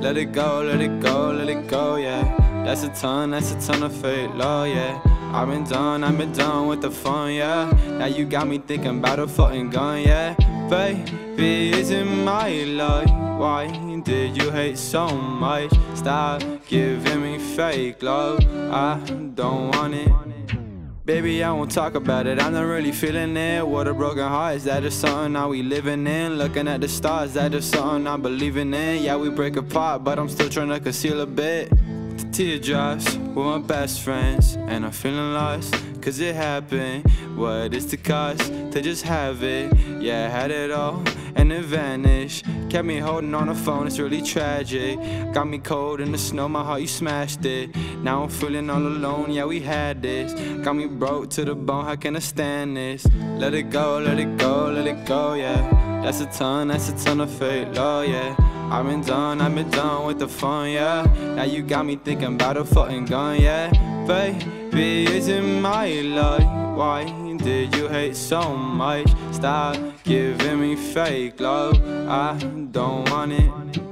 Let it go, let it go, let it go, yeah. That's a ton, that's a ton of fate, love, yeah. I've been done, I've been done with the fun, yeah. Now you got me thinking about a fucking gun, yeah. Baby, is it my life? Why did you hate so much? Stop giving me fake love. I don't want it. Baby, I won't talk about it. I'm not really feeling it. What a broken heart. Is that just something are we living in? Looking at the stars, that just something I'm believing in? Yeah, we break apart, but I'm still trying to conceal a bit. The teardrops with my best friends, and I'm feeling lost. Cause it happened. What is the cost to just have it? Yeah, I had it all, and it vanished. Kept me holding on the phone, it's really tragic. Got me cold in the snow, my heart, you smashed it. Now I'm feeling all alone, yeah, we had this. Got me broke to the bone, how can I stand this? Let it go, let it go, let it go, yeah. That's a ton, that's a ton of fate, love, yeah. I've been done, I've been done with the fun, yeah. Now you got me thinking about a fucking gun, yeah. Baby, is it my life? Why did you hate so much? Stop giving me fake love, I don't want it.